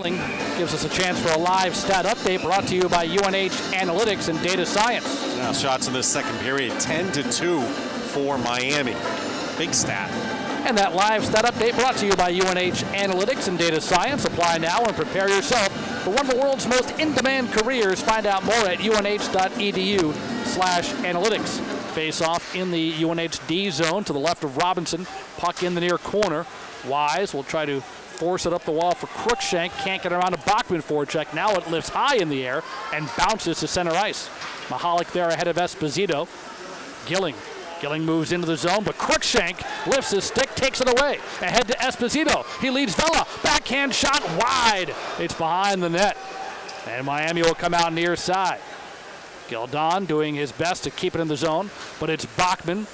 gives us a chance for a live stat update brought to you by UNH Analytics and Data Science. Now shots in the second period, 10 to 2 for Miami. Big stat. And that live stat update brought to you by UNH Analytics and Data Science. Apply now and prepare yourself for one of the world's most in-demand careers. Find out more at unh.edu slash analytics. Face off in the UNH D zone to the left of Robinson. Puck in the near corner. Wise will try to force it up the wall for Crookshank. Can't get around a Bachman forecheck. Now it lifts high in the air and bounces to center ice. Mahalik there ahead of Esposito. Gilling. Gilling moves into the zone, but Crookshank lifts his stick, takes it away. Ahead to Esposito. He leads Vela. Backhand shot wide. It's behind the net. And Miami will come out near side. Gildon doing his best to keep it in the zone, but it's Bachman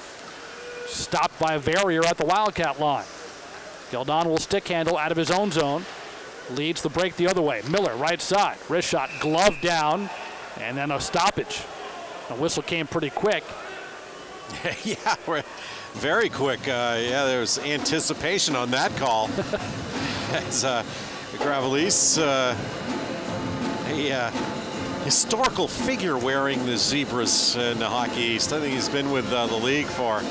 stopped by a Verrier at the Wildcat line. Gildon will stick handle out of his own zone. Leads the break the other way. Miller, right side. Wrist shot, glove down, and then a stoppage. The whistle came pretty quick. yeah, very quick. Uh, yeah, there was anticipation on that call. As uh, Gravelis, uh, a uh, historical figure wearing the zebras in the Hockey East. I think he's been with uh, the league for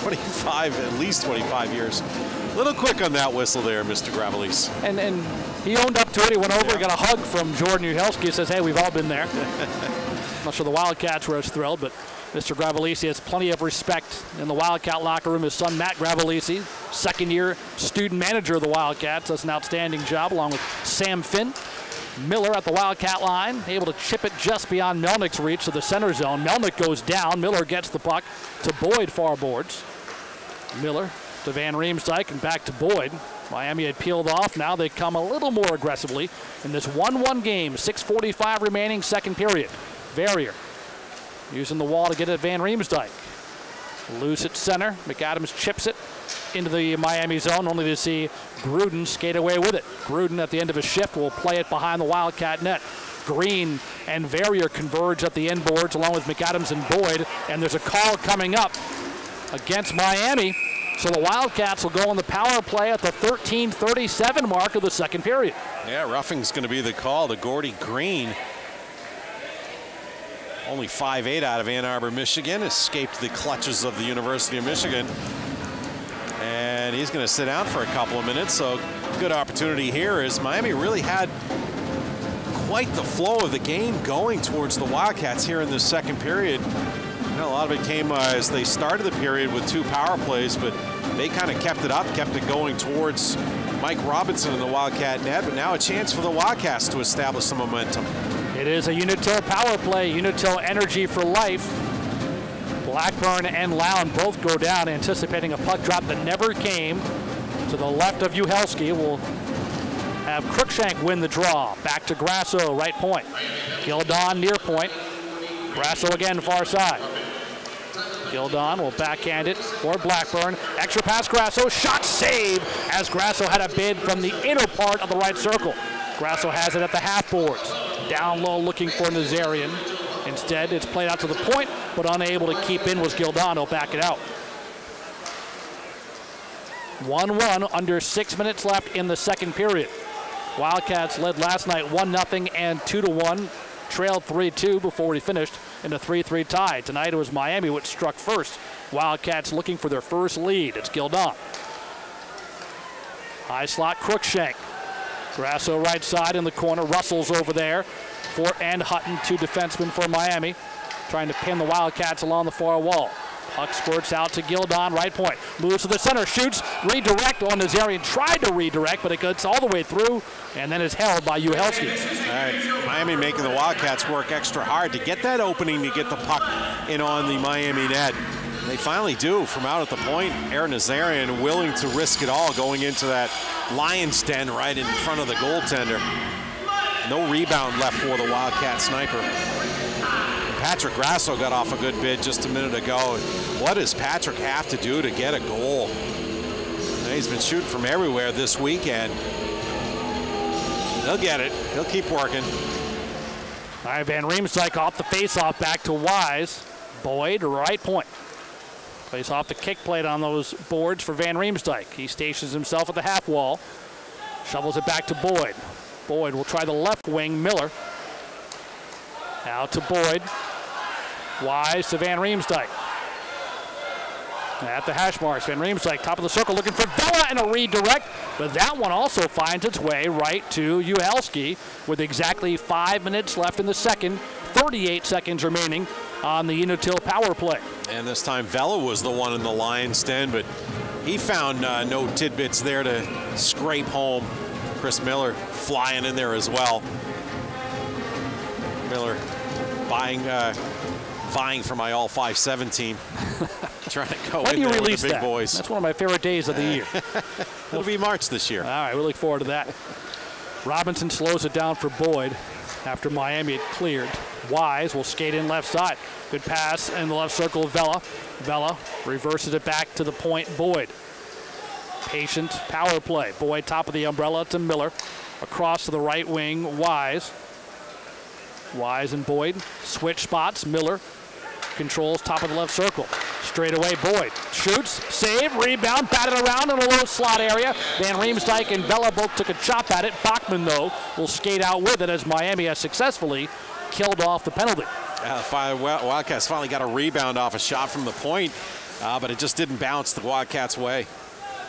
25, at least 25 years. A little quick on that whistle there, Mr. Gravelis. And and he owned up to it. He went over, yeah. got a hug from Jordan Uhelski. He says, hey, we've all been there. Not sure the Wildcats were as thrilled, but Mr. Gravelisi has plenty of respect in the Wildcat locker room. His son, Matt Gravelisi, second year student manager of the Wildcats, does an outstanding job along with Sam Finn. Miller at the Wildcat line, able to chip it just beyond Melnick's reach to the center zone. Melnick goes down. Miller gets the puck to Boyd far boards. Miller to Van Riemsdyk and back to Boyd. Miami had peeled off. Now they come a little more aggressively in this 1-1 game. 6.45 remaining second period. Verrier using the wall to get at Van Riemsdyk. Loose at center. McAdams chips it into the Miami zone, only to see Gruden skate away with it. Gruden at the end of his shift will play it behind the Wildcat net. Green and Verrier converge at the end boards along with McAdams and Boyd, and there's a call coming up against Miami. So the Wildcats will go on the power play at the 13:37 mark of the second period. Yeah, roughing's going to be the call to Gordy Green. Only 5'8 out of Ann Arbor, Michigan, escaped the clutches of the University of Michigan. And he's going to sit out for a couple of minutes. So good opportunity here is Miami really had quite the flow of the game going towards the Wildcats here in the second period. A lot of it came uh, as they started the period with two power plays, but they kind of kept it up, kept it going towards Mike Robinson in the Wildcat net. But now a chance for the Wildcats to establish some momentum. It is a Unitil power play, Unitil energy for life. Blackburn and Lown both go down, anticipating a puck drop that never came. To the left of Uhelski will have Crookshank win the draw. Back to Grasso, right point. Gildon near point. Grasso again, far side. Gildon will backhand it for Blackburn. Extra pass Grasso, shot save as Grasso had a bid from the inner part of the right circle. Grasso has it at the half boards. Down low looking for Nazarian. Instead, it's played out to the point, but unable to keep in was Gildano. Back it out. 1-1 under six minutes left in the second period. Wildcats led last night 1-0 and 2-1, trailed 3-2 before we finished in a 3-3 tie. Tonight it was Miami which struck first. Wildcats looking for their first lead. It's Gildon. High slot Crookshank. Grasso right side in the corner. Russell's over there for and Hutton, two defensemen for Miami, trying to pin the Wildcats along the far wall. Puck squirts out to Gildon, right point. Moves to the center, shoots, redirect on Nazarian. Tried to redirect, but it gets all the way through, and then is held by Uhelski. All right, Miami making the Wildcats work extra hard to get that opening to get the puck in on the Miami net. They finally do from out at the point. Ara Nazarian willing to risk it all going into that lion's den right in front of the goaltender. No rebound left for the Wildcat sniper. Patrick Grasso got off a good bid just a minute ago. What does Patrick have to do to get a goal? He's been shooting from everywhere this weekend. He'll get it. He'll keep working. All right, Van Riemsdyk off the faceoff back to Wise. Boyd, right point. Plays off the kick plate on those boards for Van Riemsdyk. He stations himself at the half wall. Shovels it back to Boyd. Boyd will try the left wing. Miller. Out to Boyd. Wise to Van Riemsdyk. At the hash marks, Van Riemsdyk, top of the circle, looking for Vela and a redirect, but that one also finds its way right to Uhelski with exactly five minutes left in the second, 38 seconds remaining on the Unitil power play. And this time Vela was the one in the lion's den, but he found uh, no tidbits there to scrape home. Chris Miller flying in there as well. Miller buying, uh, vying for my all 5-7 team. Trying to go when in do you there release with the big that? boys. That's one of my favorite days of the year. It'll be March this year. All right, we look forward to that. Robinson slows it down for Boyd after Miami had cleared. Wise will skate in left side. Good pass in the left circle of Vela. Vela reverses it back to the point Boyd. Patient power play. Boyd top of the umbrella to Miller. Across to the right wing, Wise. Wise and Boyd switch spots. Miller controls top of the left circle. Straight away, Boyd shoots, save, rebound, batted around in a low slot area. Van Riemsdyk and Vela both took a chop at it. Bachman, though, will skate out with it as Miami has successfully killed off the penalty. Wildcats finally got a rebound off a shot from the point, uh, but it just didn't bounce the Wildcats' way.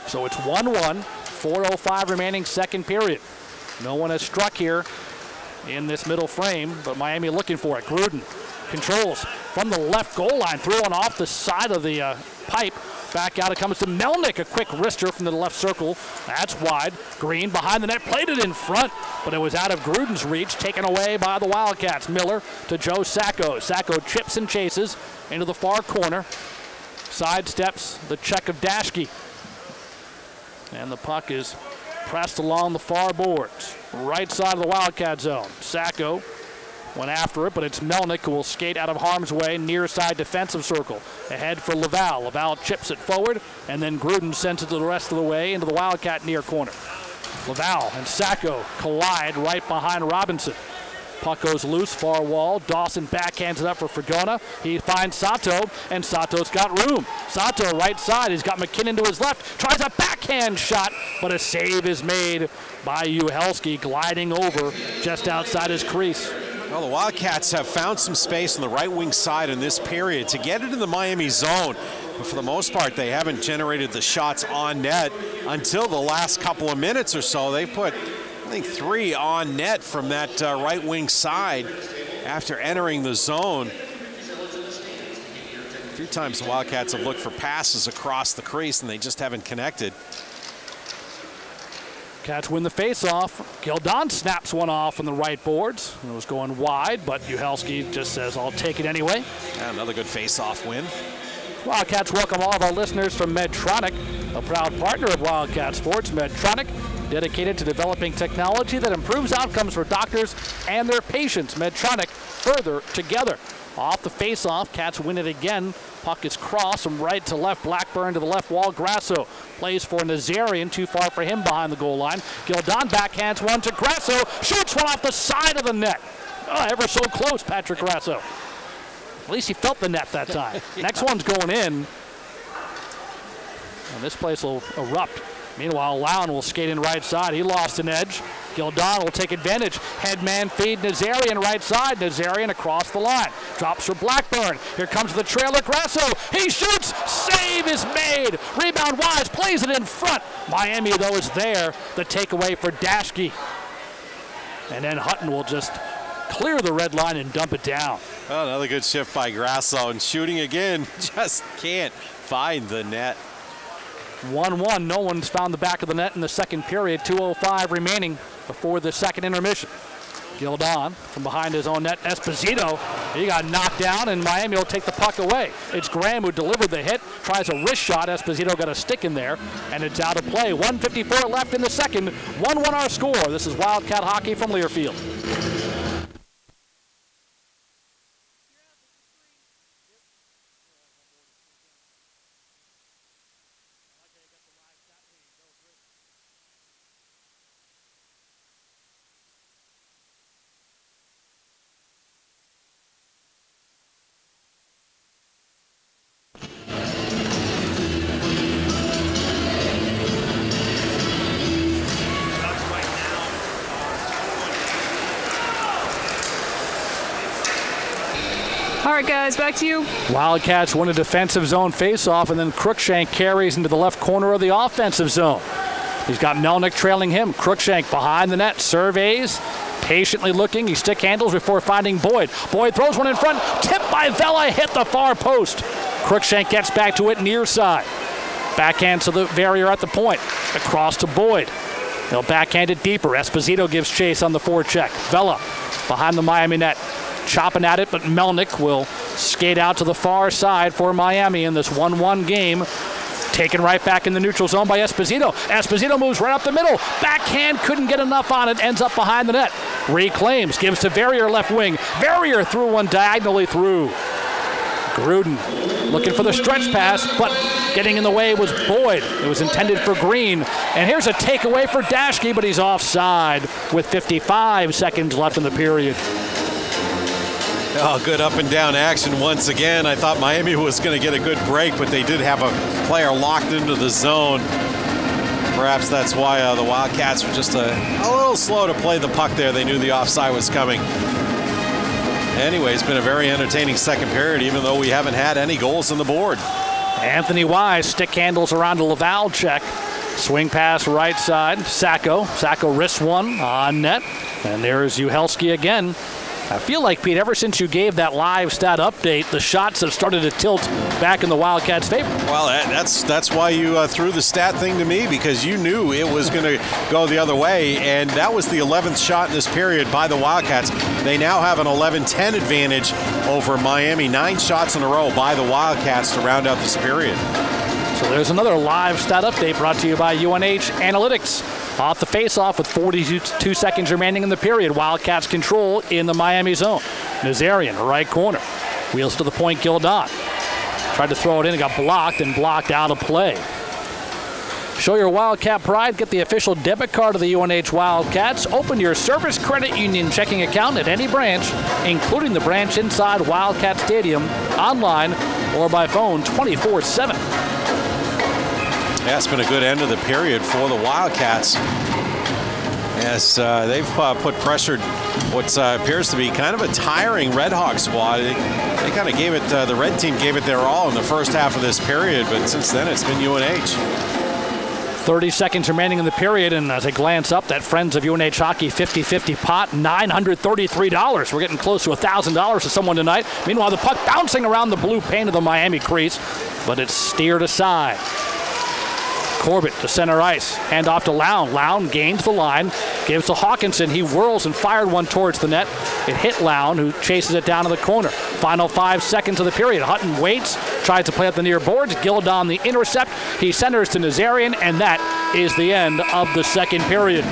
So it's 1 1, 4.05 remaining second period. No one has struck here in this middle frame, but Miami looking for it. Gruden controls from the left goal line, throwing off the side of the uh, pipe. Back out it comes to Melnick, a quick wrister from the left circle. That's wide. Green behind the net, played it in front, but it was out of Gruden's reach, taken away by the Wildcats. Miller to Joe Sacco. Sacco chips and chases into the far corner. Sidesteps the check of Daschke. And the puck is pressed along the far boards. Right side of the Wildcat zone. Sacco went after it, but it's Melnick who will skate out of harm's way near side defensive circle. Ahead for Laval. Laval chips it forward, and then Gruden sends it to the rest of the way into the Wildcat near corner. Laval and Sacco collide right behind Robinson. Puck goes loose, far wall. Dawson backhands it up for Fragona. He finds Sato, and Sato's got room. Sato right side. He's got McKinnon to his left. Tries a backhand shot, but a save is made by Uhelski, gliding over just outside his crease. Well, the Wildcats have found some space on the right wing side in this period to get it in the Miami zone. But for the most part, they haven't generated the shots on net until the last couple of minutes or so. They put I think three on net from that uh, right wing side after entering the zone. A few times the Wildcats have looked for passes across the crease and they just haven't connected. Cats win the face-off. Gildon snaps one off on the right boards. It was going wide, but Uhelski just says, I'll take it anyway. Yeah, another good face-off win. Wildcats welcome all of our listeners from Medtronic, a proud partner of Wildcat Sports. Medtronic dedicated to developing technology that improves outcomes for doctors and their patients. Medtronic further together. Off the face-off, Cats win it again. Puck is crossed from right to left. Blackburn to the left wall. Grasso plays for Nazarian. Too far for him behind the goal line. Gildon backhands one to Grasso. Shoots one off the side of the net. Oh, ever so close, Patrick Grasso. At least he felt the net that time. yeah. Next one's going in. And this place will erupt. Meanwhile, Lown will skate in right side. He lost an edge. Gildon will take advantage. Headman feed Nazarian right side. Nazarian across the line. Drops for Blackburn. Here comes the trailer. Grasso. He shoots. Save is made. Rebound Wise. Plays it in front. Miami, though, is there. The takeaway for Daschke. And then Hutton will just clear the red line and dump it down. Oh, another good shift by Grasso. And shooting again. Just can't find the net. 1-1. No one's found the back of the net in the second period. 2.05 remaining before the second intermission. Gildon from behind his own net. Esposito, he got knocked down, and Miami will take the puck away. It's Graham who delivered the hit, tries a wrist shot. Esposito got a stick in there, and it's out of play. 154 left in the second. 1-1 our score. This is Wildcat hockey from Learfield. Right, guys, back to you. Wildcats win a defensive zone faceoff, and then Crookshank carries into the left corner of the offensive zone. He's got Melnick trailing him. Crookshank behind the net, surveys, patiently looking. He stick handles before finding Boyd. Boyd throws one in front, tipped by Vela, hit the far post. Crookshank gets back to it near side. Backhand to the barrier at the point. Across to Boyd. He'll backhand it deeper. Esposito gives chase on the forecheck. Vela behind the Miami net. Chopping at it, but Melnick will skate out to the far side for Miami in this 1 1 game. Taken right back in the neutral zone by Esposito. Esposito moves right up the middle. Backhand couldn't get enough on it. Ends up behind the net. Reclaims. Gives to Verrier left wing. Verrier threw one diagonally through. Gruden looking for the stretch pass, but getting in the way was Boyd. It was intended for Green. And here's a takeaway for Daschke, but he's offside with 55 seconds left in the period. Oh, good up and down action once again. I thought Miami was going to get a good break, but they did have a player locked into the zone. Perhaps that's why uh, the Wildcats were just a, a little slow to play the puck there. They knew the offside was coming. Anyway, it's been a very entertaining second period, even though we haven't had any goals on the board. Anthony Wise stick handles around a Laval check. Swing pass right side. Sacco. Sacco wrists one on net. And there's Uhelski again. I feel like, Pete, ever since you gave that live stat update, the shots have started to tilt back in the Wildcats' favor. Well, that's that's why you uh, threw the stat thing to me because you knew it was going to go the other way, and that was the 11th shot in this period by the Wildcats. They now have an 11-10 advantage over Miami. Nine shots in a row by the Wildcats to round out this period. So there's another live stat update brought to you by UNH Analytics. Off the faceoff with 42 seconds remaining in the period. Wildcats control in the Miami zone. Nazarian, right corner. Wheels to the point, Gildon. Tried to throw it in, it got blocked and blocked out of play. Show your Wildcat pride. Get the official debit card of the UNH Wildcats. Open your Service Credit Union checking account at any branch, including the branch inside Wildcat Stadium, online or by phone 24 7. It's been a good end of the period for the Wildcats as uh, they've uh, put pressure what uh, appears to be kind of a tiring Red Hawk squad. They, they kind of gave it, uh, the red team gave it their all in the first half of this period, but since then it's been UNH. 30 seconds remaining in the period, and as I glance up, that Friends of UNH Hockey 50-50 pot, $933. We're getting close to $1,000 to someone tonight. Meanwhile, the puck bouncing around the blue paint of the Miami crease, but it's steered aside. Corbett to center ice. Hand off to Lown. Lown gains the line. Gives to Hawkinson. He whirls and fired one towards the net. It hit Lown, who chases it down to the corner. Final five seconds of the period. Hutton waits, tries to play up the near boards. Gildon the intercept. He centers to Nazarian, and that is the end of the second period.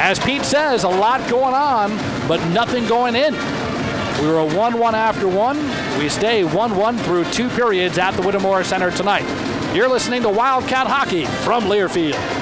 As Pete says, a lot going on, but nothing going in. We were a 1 1 after one. We stay 1 1 through two periods at the Whittemore Center tonight. You're listening to Wildcat Hockey from Learfield.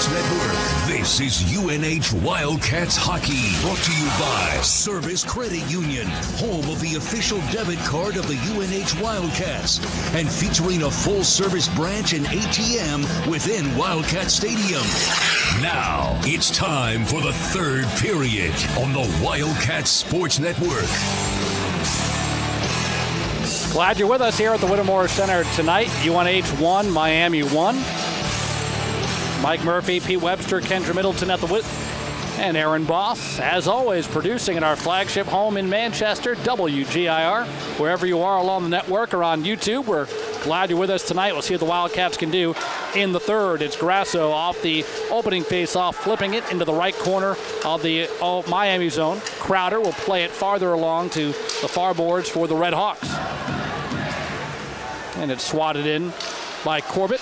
Sports Network. This is UNH Wildcats Hockey, brought to you by Service Credit Union, home of the official debit card of the UNH Wildcats, and featuring a full service branch and ATM within Wildcat Stadium. Now, it's time for the third period on the Wildcat Sports Network. Glad you're with us here at the Whittemore Center tonight. UNH 1, Miami 1. Mike Murphy, Pete Webster, Kendra Middleton at the Whit. And Aaron Boss, as always, producing in our flagship home in Manchester, WGIR. Wherever you are along the network or on YouTube, we're glad you're with us tonight. We'll see what the Wildcats can do in the third. It's Grasso off the opening face-off, flipping it into the right corner of the Miami zone. Crowder will play it farther along to the far boards for the Red Hawks and it's swatted in by Corbett,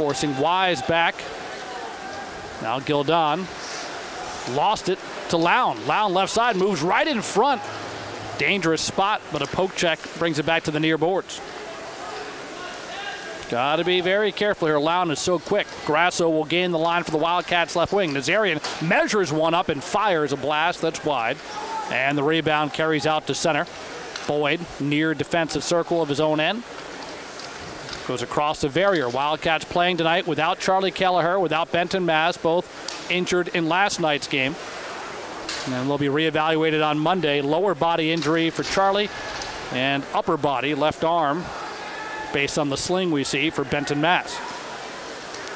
forcing Wise back. Now Gildon lost it to Lown. Lown left side moves right in front. Dangerous spot, but a poke check brings it back to the near boards. Got to be very careful here. Lown is so quick. Grasso will gain the line for the Wildcats left wing. Nazarian measures one up and fires a blast. That's wide. And the rebound carries out to center. Boyd near defensive circle of his own end. Goes across the barrier. Wildcats playing tonight without Charlie Kelleher, without Benton Maass, both injured in last night's game. And they'll be reevaluated on Monday. Lower body injury for Charlie and upper body, left arm, based on the sling we see for Benton Maass.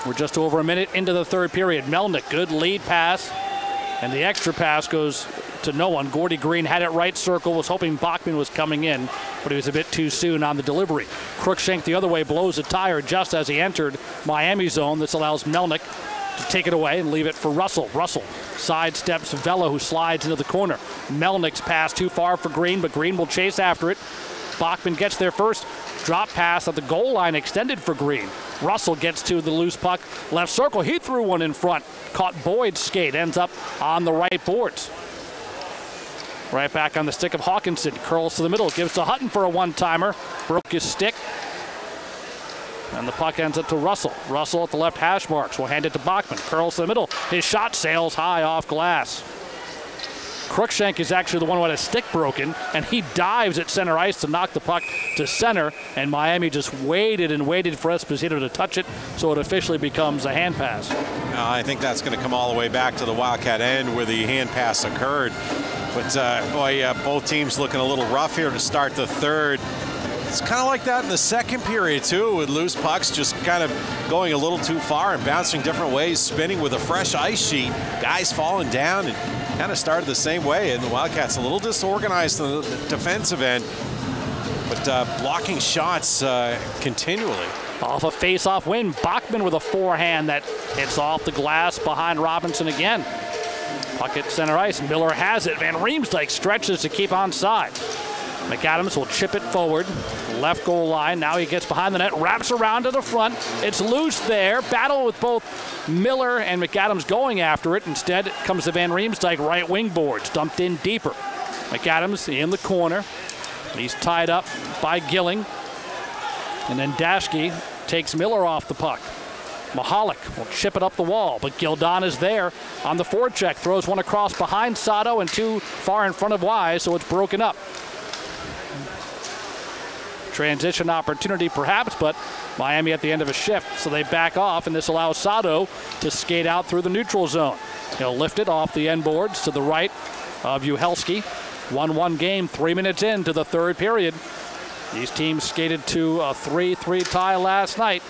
We're just over a minute into the third period. Melnick, good lead pass. And the extra pass goes to no one. Gordie Green had it right circle, was hoping Bachman was coming in, but he was a bit too soon on the delivery. Crookshank the other way blows a tire just as he entered Miami zone. This allows Melnick to take it away and leave it for Russell. Russell sidesteps Vela, who slides into the corner. Melnick's pass too far for Green, but Green will chase after it. Bachman gets there first. Drop pass at the goal line extended for Green. Russell gets to the loose puck. Left circle. He threw one in front. Caught Boyd's skate. Ends up on the right boards. Right back on the stick of Hawkinson. Curls to the middle. Gives to Hutton for a one-timer. Broke his stick. And the puck ends up to Russell. Russell at the left hash marks. Will hand it to Bachman. Curls to the middle. His shot sails high off glass. Crookshank is actually the one who had a stick broken, and he dives at center ice to knock the puck to center, and Miami just waited and waited for Esposito to touch it, so it officially becomes a hand pass. Uh, I think that's going to come all the way back to the Wildcat end where the hand pass occurred. But uh, boy, uh, both teams looking a little rough here to start the third. It's kind of like that in the second period, too, with loose pucks just kind of going a little too far and bouncing different ways, spinning with a fresh ice sheet. Guys falling down and kind of started the same way. And the Wildcats a little disorganized on the defensive end, but uh, blocking shots uh, continually. Off a face-off win, Bachman with a forehand that hits off the glass behind Robinson again. Puck at center ice. Miller has it. Van Riemsdyk stretches to keep on side. MacAdams will chip it forward. Left goal line. Now he gets behind the net, wraps around to the front. It's loose there. Battle with both Miller and MacAdams going after it. Instead, comes to Van Riemsdyk right wing boards, dumped in deeper. MacAdams in the corner. He's tied up by Gilling. And then Daschke takes Miller off the puck. Mahalak will chip it up the wall, but Gildon is there on the forecheck. Throws one across behind Sato and two far in front of Wise, so it's broken up. Transition opportunity perhaps, but Miami at the end of a shift, so they back off, and this allows Sato to skate out through the neutral zone. He'll lift it off the end boards to the right of Uhelski. 1-1 game, three minutes into the third period. These teams skated to a 3-3 tie last night.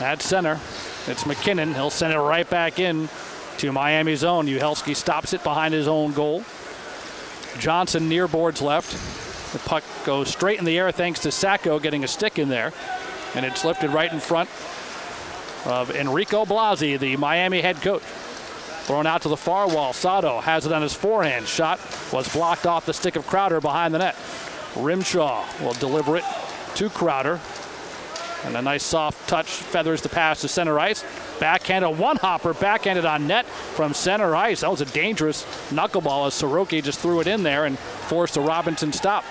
At center, it's McKinnon. He'll send it right back in to Miami's own. Uhelski stops it behind his own goal. Johnson near boards left. The puck goes straight in the air thanks to Sacco getting a stick in there. And it's lifted right in front of Enrico Blasi, the Miami head coach. Thrown out to the far wall. Sato has it on his forehand. Shot was blocked off the stick of Crowder behind the net. Rimshaw will deliver it to Crowder. And a nice soft touch feathers the pass to center ice. Backhand, Backhanded one hopper, backhanded on net from center ice. That was a dangerous knuckleball as Siroky just threw it in there and forced a Robinson stop.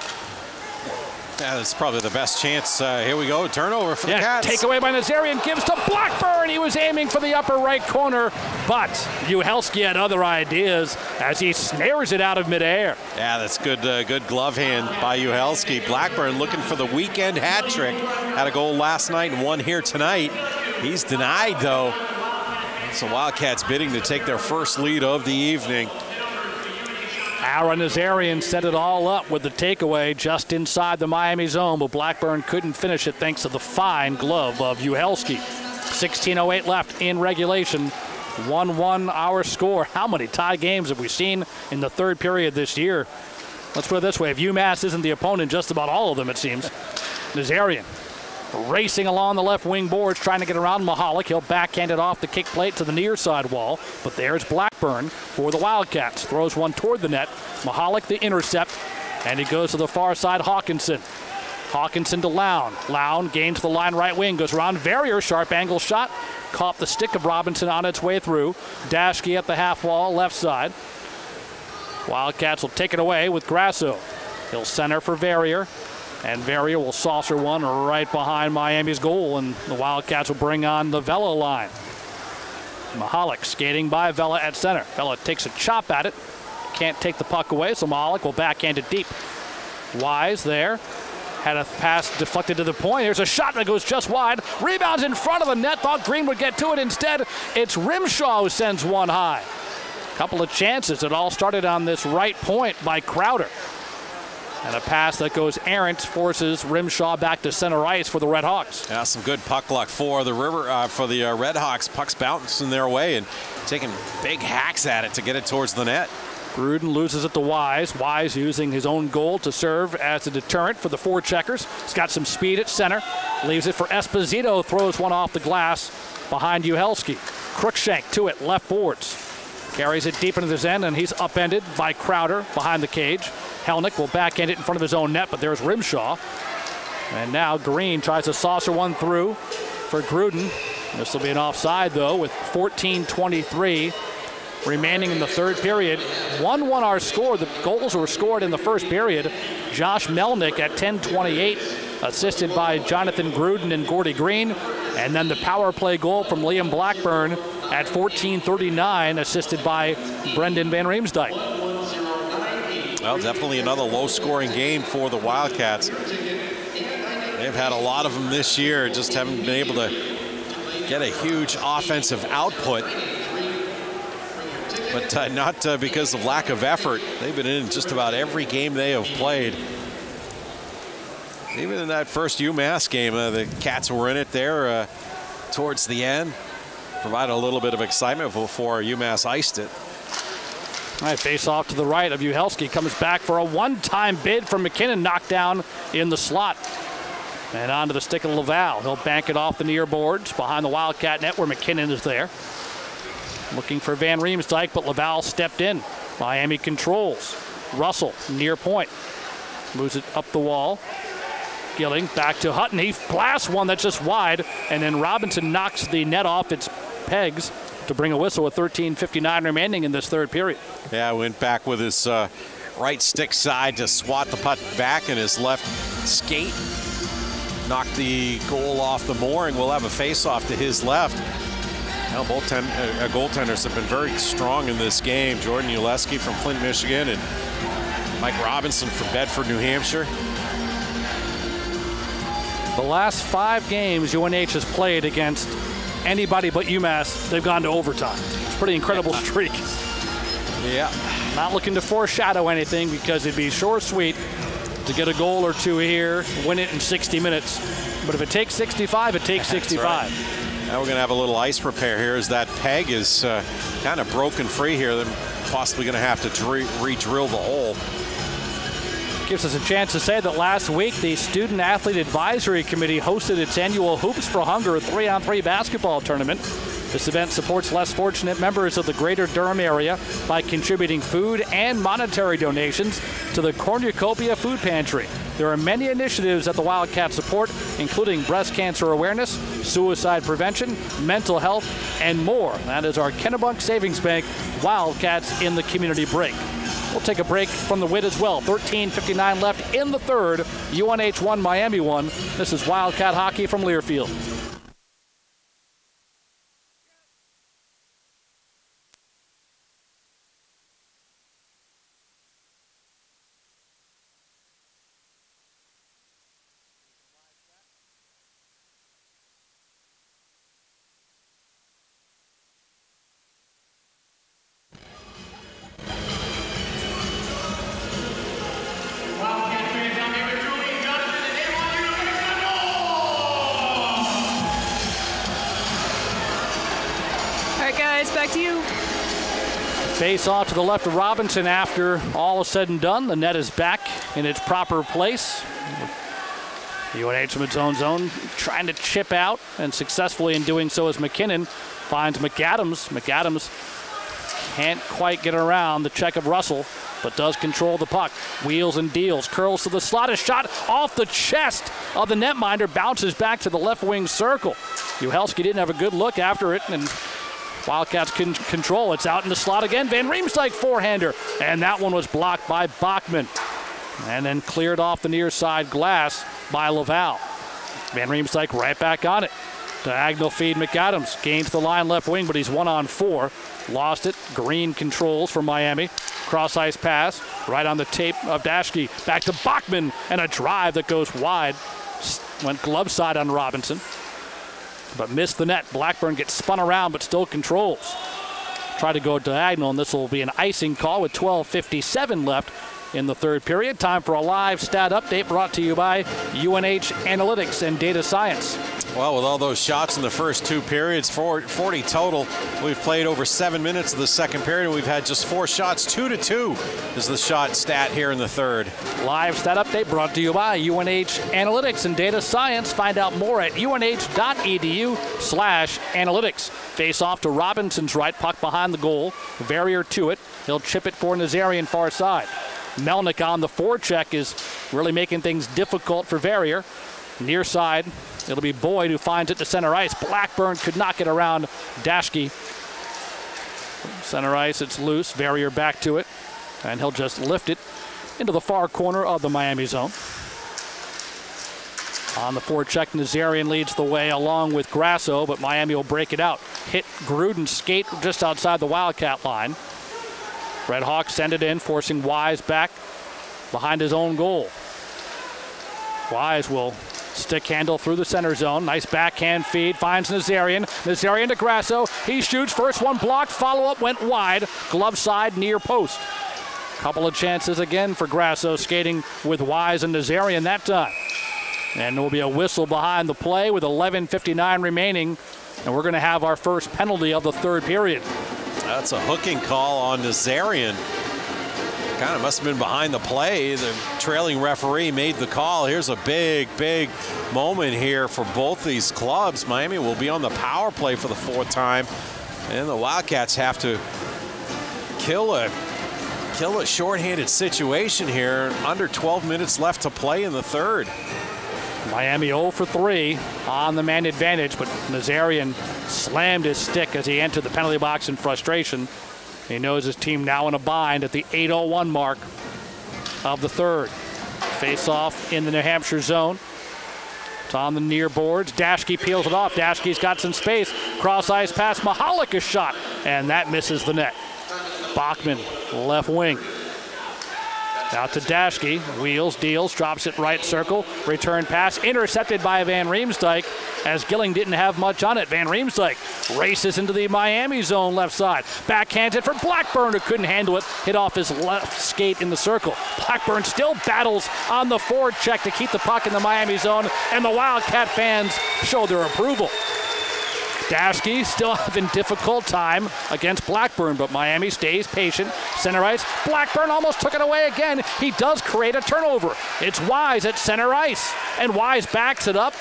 Yeah, that's probably the best chance. Uh, here we go. Turnover for yeah, the Cats. Take away by Nazarian. Gives to Blackburn. He was aiming for the upper right corner, but Uhelski had other ideas as he snares it out of midair. Yeah, that's good uh, good glove hand by Uhelski. Blackburn looking for the weekend hat trick. Had a goal last night and one here tonight. He's denied, though. So Wildcats bidding to take their first lead of the evening. Ara Nazarian set it all up with the takeaway just inside the Miami zone, but Blackburn couldn't finish it thanks to the fine glove of Uhelski. 16.08 left in regulation. 1 1 our score. How many tie games have we seen in the third period this year? Let's put it this way if UMass isn't the opponent, just about all of them, it seems. Nazarian racing along the left wing boards, trying to get around Mahalak. He'll backhand it off the kick plate to the near side wall. But there's Blackburn for the Wildcats. Throws one toward the net. Mahalak the intercept, and he goes to the far side. Hawkinson. Hawkinson to Lown. Lown gains the line right wing, goes around. Verrier, sharp angle shot. Caught the stick of Robinson on its way through. Daschke at the half wall, left side. Wildcats will take it away with Grasso. He'll center for Verrier. And Verrier will saucer one right behind Miami's goal, and the Wildcats will bring on the Vela line. Mahalak skating by Vela at center. Vela takes a chop at it. Can't take the puck away, so Mahalak will backhand it deep. Wise there. Had a pass deflected to the point. There's a shot that goes just wide. Rebounds in front of the net. Thought Green would get to it. Instead, it's Rimshaw who sends one high. Couple of chances. It all started on this right point by Crowder. And a pass that goes errant forces Rimshaw back to center ice for the Red Hawks. Yeah, some good puck luck for the River uh, for the uh, Red Hawks. Pucks bouncing their way and taking big hacks at it to get it towards the net. Gruden loses it to Wise. Wise using his own goal to serve as a deterrent for the four checkers. He's got some speed at center. Leaves it for Esposito. Throws one off the glass behind Uhelski. Crookshank to it, left boards. Carries it deep into the end, and he's upended by Crowder behind the cage. Melnick will backhand it in front of his own net, but there's Rimshaw. And now Green tries to saucer one through for Gruden. This will be an offside, though, with 14-23 remaining in the third period. 1-1 our score. The goals were scored in the first period. Josh Melnick at 10-28, assisted by Jonathan Gruden and Gordie Green. And then the power play goal from Liam Blackburn at 14-39, assisted by Brendan Van Riemsdyk. Well, definitely another low-scoring game for the Wildcats. They've had a lot of them this year, just haven't been able to get a huge offensive output. But uh, not uh, because of lack of effort. They've been in just about every game they have played. Even in that first UMass game, uh, the Cats were in it there uh, towards the end. Provided a little bit of excitement before UMass iced it. All right, face off to the right of Uhelski. Comes back for a one-time bid from McKinnon. Knocked down in the slot. And onto the stick of Laval. He'll bank it off the near boards behind the Wildcat net where McKinnon is there. Looking for Van Riemsdyk, but Laval stepped in. Miami controls. Russell, near point. Moves it up the wall. Gilling back to Hutton. He blasts one that's just wide, and then Robinson knocks the net off its pegs to bring a whistle with 13.59 remaining in this third period. Yeah, went back with his uh, right stick side to swat the puck back and his left skate. Knocked the goal off the mooring. We'll have a face-off to his left. Now, both ten, uh, goaltenders have been very strong in this game. Jordan Uhelski from Flint, Michigan, and Mike Robinson from Bedford, New Hampshire. The last five games UNH has played against anybody but UMass, they've gone to overtime. It's a pretty incredible streak. Yeah. Not looking to foreshadow anything because it'd be sure sweet to get a goal or two here, win it in 60 minutes. But if it takes 65, it takes 65. Right. Now we're going to have a little ice repair here as that peg is uh, kind of broken free here. They're possibly going to have to re-drill the hole gives us a chance to say that last week the Student Athlete Advisory Committee hosted its annual Hoops for Hunger three on three basketball tournament. This event supports less fortunate members of the greater Durham area by contributing food and monetary donations to the Cornucopia Food Pantry. There are many initiatives that the Wildcats support, including breast cancer awareness, suicide prevention, mental health, and more. That is our Kennebunk Savings Bank Wildcats in the Community Break. We'll take a break from the wit as well. 13.59 left in the third. UNH 1, Miami 1. This is Wildcat Hockey from Learfield. Face off to the left of Robinson after all is said and done. The net is back in its proper place. UNH from its own zone trying to chip out, and successfully in doing so as McKinnon finds MacAdams. MacAdams can't quite get around the check of Russell, but does control the puck. Wheels and deals, curls to the slot, a shot off the chest of the netminder, bounces back to the left wing circle. Uhelski didn't have a good look after it, and Wildcats can control. It's out in the slot again. Van Riemsdyk forehander. And that one was blocked by Bachman. And then cleared off the near side glass by Laval. Van Riemsdyk right back on it. Diagonal feed MacAdams. Gains the line left wing, but he's one on four. Lost it. Green controls for Miami. Cross ice pass. Right on the tape of Daschke. Back to Bachman. And a drive that goes wide. Went glove side on Robinson but missed the net. Blackburn gets spun around but still controls. Try to go diagonal, and this will be an icing call with 12.57 left in the third period. Time for a live stat update brought to you by UNH Analytics and Data Science. Well, with all those shots in the first two periods, 40 total, we've played over seven minutes of the second period, and we've had just four shots. Two to two is the shot stat here in the third. Live stat update brought to you by UNH Analytics and Data Science. Find out more at unh.edu slash analytics. Face off to Robinson's right, puck behind the goal. Verrier to it. He'll chip it for Nazarian far side. Melnick on the forecheck is really making things difficult for Verrier. Near side, it'll be Boyd who finds it to center ice. Blackburn could not get around Daschke. Center ice, it's loose. Verrier back to it, and he'll just lift it into the far corner of the Miami zone. On the forecheck, Nazarian leads the way along with Grasso, but Miami will break it out. Hit Gruden skate just outside the Wildcat line. Red Hawks send it in, forcing Wise back behind his own goal. Wise will stick handle through the center zone. Nice backhand feed. Finds Nazarian. Nazarian to Grasso. He shoots. First one blocked. Follow up went wide. Glove side near post. Couple of chances again for Grasso skating with Wise and Nazarian that time. And there will be a whistle behind the play with 11.59 remaining. And we're going to have our first penalty of the third period. That's a hooking call on Nazarian. Kind of must have been behind the play. The trailing referee made the call. Here's a big, big moment here for both these clubs. Miami will be on the power play for the fourth time. And the Wildcats have to kill a kill a shorthanded situation here. Under 12 minutes left to play in the third. Miami 0 for 3 on the man advantage, but Nazarian slammed his stick as he entered the penalty box in frustration. He knows his team now in a bind at the 8:01 mark of the third. Face off in the New Hampshire zone. It's on the near boards. Daschke peels it off. Daschke's got some space. Cross ice pass. Mahalak a shot, and that misses the net. Bachman, left wing. Out to Daschke. Wheels, deals, drops it right circle. Return pass intercepted by Van Riemsdyk as Gilling didn't have much on it. Van Riemsdyk races into the Miami zone left side. Backhands it for Blackburn who couldn't handle it. Hit off his left skate in the circle. Blackburn still battles on the forward check to keep the puck in the Miami zone and the Wildcat fans show their approval. Daschke still having difficult time against Blackburn, but Miami stays patient. Center ice. Blackburn almost took it away again. He does create a turnover. It's Wise at center ice, and Wise backs it up.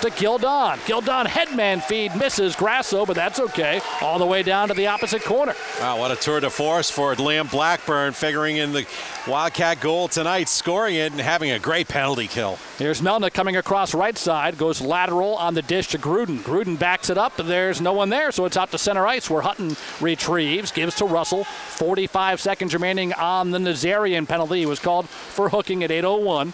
To Gildon. Gildon headman feed misses Grasso, but that's okay. All the way down to the opposite corner. Wow, what a tour de force for Liam Blackburn, figuring in the Wildcat goal tonight, scoring it and having a great penalty kill. Here's Melna coming across right side, goes lateral on the dish to Gruden. Gruden backs it up, but there's no one there, so it's out to center ice where Hutton retrieves, gives to Russell. 45 seconds remaining on the Nazarian penalty. He was called for hooking at 8.01.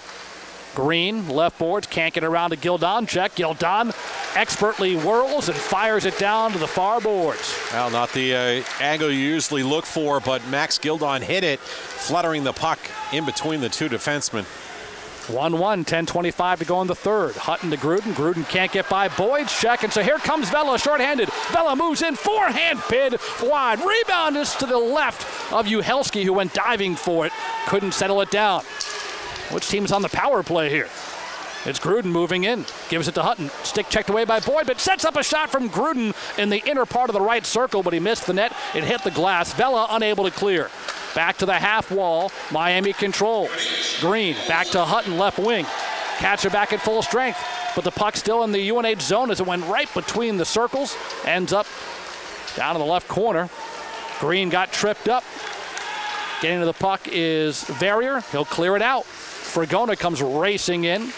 Green, left boards, can't get around to Gildon. Check. Gildon expertly whirls and fires it down to the far boards. Well, not the uh, angle you usually look for, but Max Gildon hit it, fluttering the puck in between the two defensemen. 1 1, 10 25 to go in the third. Hutton to Gruden. Gruden can't get by Boyd's check, and so here comes Vela shorthanded. Vela moves in, forehand bid wide. Rebound is to the left of Uhelski, who went diving for it. Couldn't settle it down. Which team's on the power play here? It's Gruden moving in, gives it to Hutton. Stick checked away by Boyd, but sets up a shot from Gruden in the inner part of the right circle, but he missed the net. It hit the glass. Vela unable to clear. Back to the half wall. Miami control. Green back to Hutton, left wing. Catcher back at full strength, but the puck still in the UNH zone as it went right between the circles. Ends up down in the left corner. Green got tripped up. Getting to the puck is Verrier. He'll clear it out. Fragona comes racing in.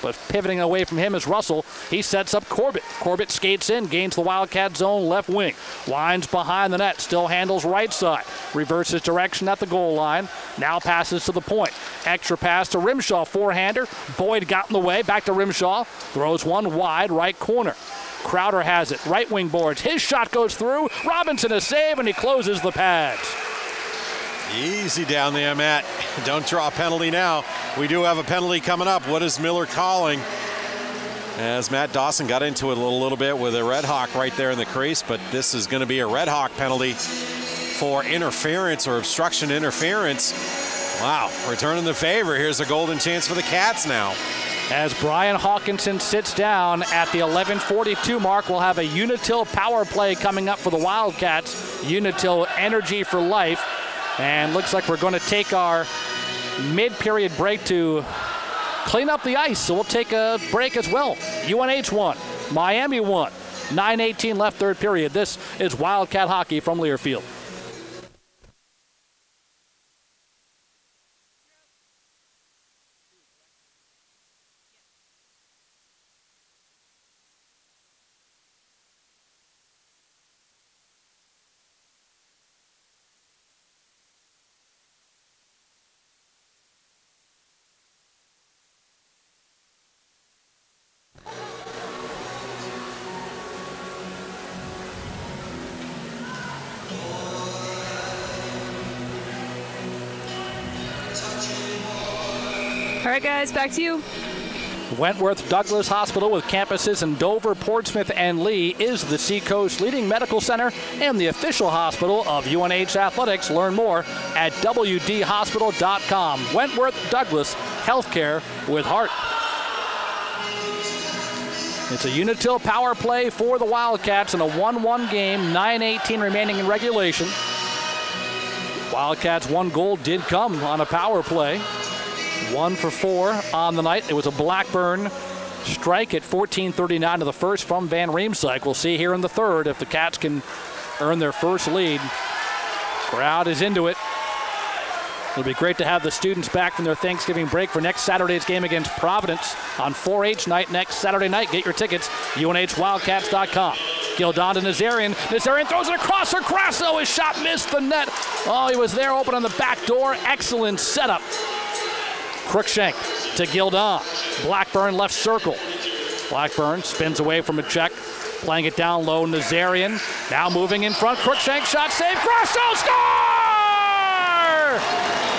But pivoting away from him is Russell. He sets up Corbett. Corbett skates in, gains the Wildcat zone left wing. Winds behind the net, still handles right side. Reverses direction at the goal line. Now passes to the point. Extra pass to Rimshaw, forehander. Boyd got in the way, back to Rimshaw. Throws one wide, right corner. Crowder has it, right wing boards. His shot goes through. Robinson a save, and he closes the pads. Easy down there, Matt. Don't draw a penalty now. We do have a penalty coming up. What is Miller calling? As Matt Dawson got into it a little, little bit with a Red Hawk right there in the crease, but this is going to be a Red Hawk penalty for interference or obstruction interference. Wow, returning the favor. Here's a golden chance for the Cats now. As Brian Hawkinson sits down at the 11:42 mark, we'll have a Unitil power play coming up for the Wildcats. Unitil Energy for Life. And looks like we're going to take our mid period break to clean up the ice. So we'll take a break as well. UNH won, Miami won. 9.18 left third period. This is Wildcat hockey from Learfield. Guys, back to you. Wentworth Douglas Hospital with campuses in Dover, Portsmouth, and Lee is the Seacoast leading medical center and the official hospital of UNH Athletics. Learn more at WDHospital.com. Wentworth Douglas Healthcare with Heart. It's a Unitil power play for the Wildcats in a 1 1 game, 9.18 remaining in regulation. Wildcats' one goal did come on a power play. One for four on the night. It was a Blackburn strike at 14:39 to the first from Van Riemsdyk. We'll see here in the third if the Cats can earn their first lead. Crowd is into it. It'll be great to have the students back from their Thanksgiving break for next Saturday's game against Providence on 4-H night next Saturday night. Get your tickets, UNHWildcats.com. Gildon to Nazarian. Nazarian throws it across Grasso. His shot missed the net. Oh, he was there open on the back door. Excellent setup Crookshank to Gildon. Blackburn left circle. Blackburn spins away from a check, playing it down low. Nazarian now moving in front. Crookshank shot save. Grasso score!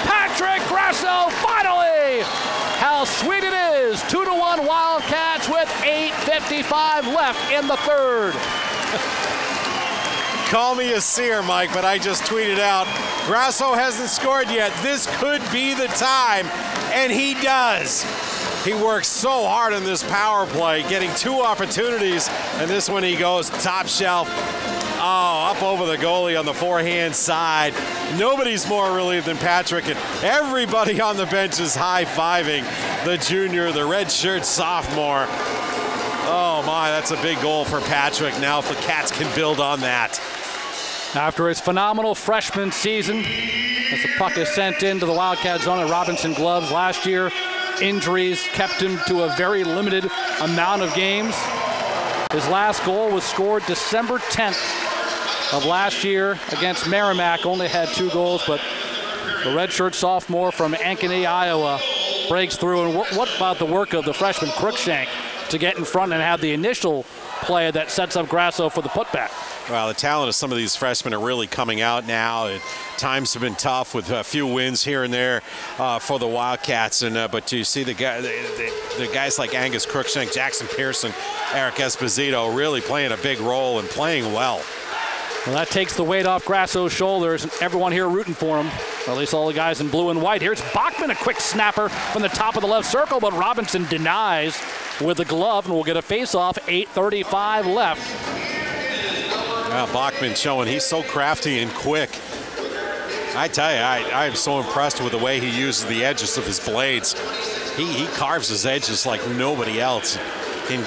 Patrick Grasso finally! How sweet it is. Two to one Wildcats with 8.55 left in the third. Call me a seer, Mike, but I just tweeted out Grasso hasn't scored yet. This could be the time, and he does. He works so hard on this power play, getting two opportunities, and this one he goes top shelf. Oh, up over the goalie on the forehand side. Nobody's more relieved than Patrick, and everybody on the bench is high fiving the junior, the red shirt sophomore. Oh my, that's a big goal for Patrick. Now, if the Cats can build on that. After his phenomenal freshman season, as the puck is sent into the Wildcat zone at Robinson Gloves last year, injuries kept him to a very limited amount of games. His last goal was scored December 10th of last year against Merrimack. Only had two goals, but the redshirt sophomore from Ankeny, Iowa, breaks through. And what, what about the work of the freshman Crookshank to get in front and have the initial play that sets up Grasso for the putback? Well, the talent of some of these freshmen are really coming out now. And times have been tough with a few wins here and there uh, for the Wildcats. And uh, but you see the, guy, the, the, the, guys like Angus Crookshank, Jackson Pierson, Eric Esposito really playing a big role and playing well. Well, that takes the weight off Grasso's shoulders, and everyone here rooting for him. Or at least all the guys in blue and white. Here's Bachman, a quick snapper from the top of the left circle, but Robinson denies with the glove, and we'll get a face-off. 8:35 left. Well, Bachman showing he's so crafty and quick. I tell you, I, I'm so impressed with the way he uses the edges of his blades. He, he carves his edges like nobody else. Can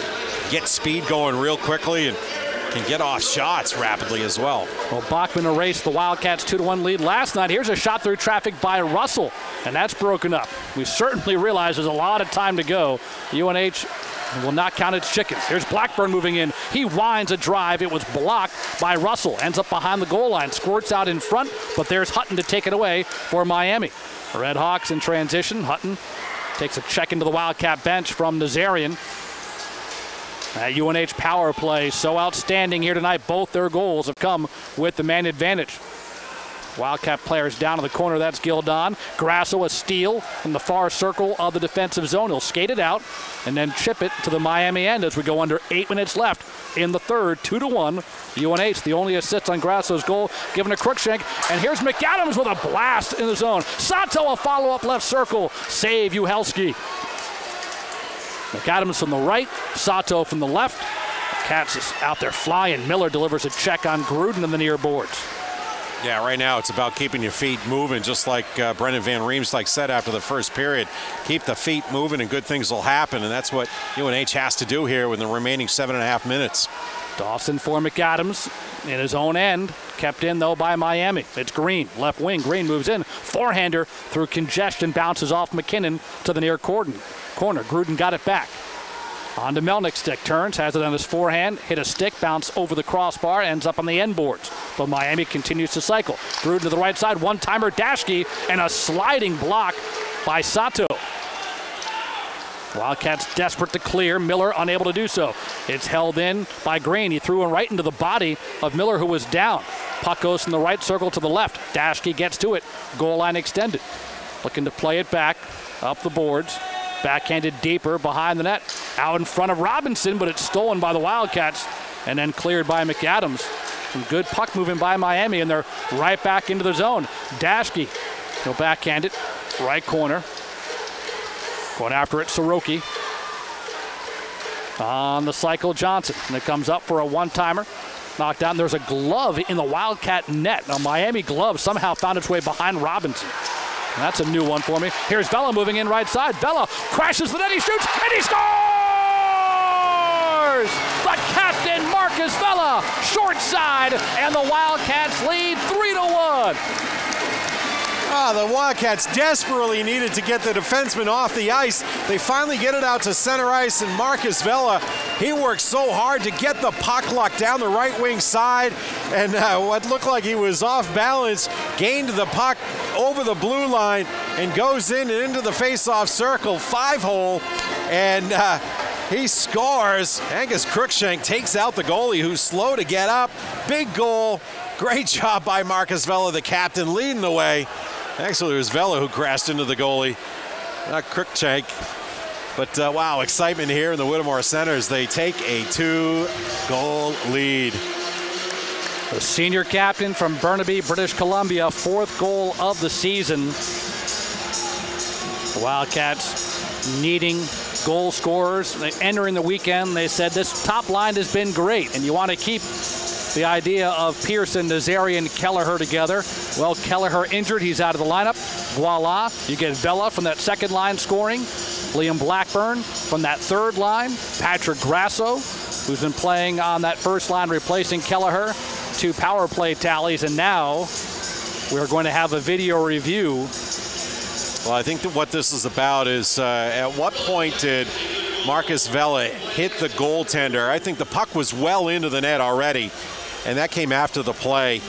get speed going real quickly and can get off shots rapidly as well. Well, Bachman erased the Wildcats 2 1 lead last night. Here's a shot through traffic by Russell, and that's broken up. We certainly realize there's a lot of time to go. UNH will not count its chickens. Here's Blackburn moving in. He winds a drive. It was blocked by Russell. Ends up behind the goal line. Squirts out in front, but there's Hutton to take it away for Miami. Red Hawks in transition. Hutton takes a check into the Wildcat bench from Nazarian. That UNH power play so outstanding here tonight. Both their goals have come with the man advantage. Wildcat players down in the corner. That's Gildon. Grasso a steal in the far circle of the defensive zone. He'll skate it out and then chip it to the Miami end as we go under eight minutes left in the third. Two to one. UNH, the only assist on Grasso's goal, given to Crookshank. And here's MacAdams with a blast in the zone. Sato a follow up left circle. Save Uhelski. MacAdams from the right, Sato from the left. Cats is out there flying. Miller delivers a check on Gruden in the near boards. Yeah, right now it's about keeping your feet moving, just like uh, Brendan Van Riemsdyk said after the first period. Keep the feet moving and good things will happen, and that's what UNH has to do here with the remaining seven and a half minutes. Dawson for MacAdams in his own end. Kept in, though, by Miami. It's Green, left wing. Green moves in. Forehander through congestion bounces off McKinnon to the near corner. Gruden got it back. On to Melnick stick, turns, has it on his forehand, hit a stick, bounce over the crossbar, ends up on the end boards. But Miami continues to cycle. Gruden to the right side, one timer, Daschke, and a sliding block by Sato. Wildcats desperate to clear. Miller unable to do so. It's held in by Green. He threw it right into the body of Miller, who was down. Puck goes from the right circle to the left. Daschke gets to it. Goal line extended. Looking to play it back up the boards. Backhanded deeper behind the net. Out in front of Robinson, but it's stolen by the Wildcats and then cleared by MacAdams. Some good puck moving by Miami, and they're right back into the zone. Daschke, he'll backhand it. Right corner. Going after it, Siroky. On the cycle, Johnson. And it comes up for a one timer. Knocked down. There's a glove in the Wildcat net. Now, Miami glove somehow found its way behind Robinson. That's a new one for me. Here's Vela moving in right side. Vela crashes the net. He shoots and he scores! The captain, Marcus Vela, short side, and the Wildcats lead 3 to 1. Ah, the Wildcats desperately needed to get the defenseman off the ice. They finally get it out to center ice, and Marcus Vela, he worked so hard to get the puck lock down the right wing side, and uh, what looked like he was off balance, gained the puck over the blue line and goes in and into the face-off circle, five hole, and uh, he scores. Angus Crookshank takes out the goalie who's slow to get up. Big goal. Great job by Marcus Vela, the captain, leading the way. Actually, it was Vela who crashed into the goalie, not Crookshank. But uh, wow, excitement here in the Whittemore Center as they take a two-goal lead. The senior captain from Burnaby, British Columbia, fourth goal of the season. The Wildcats needing goal scorers entering the weekend. They said this top line has been great, and you want to keep the idea of Pierson, Nazarian, and Kelleher together. Well, Kelleher injured. He's out of the lineup. Voila. You get Vela from that second line scoring. Liam Blackburn from that third line. Patrick Grasso, who's been playing on that first line, replacing Kelleher. Two power play tallies. And now we're going to have a video review. Well, I think what this is about is uh, at what point did Marcus Vela hit the goaltender? I think the puck was well into the net already and that came after the play.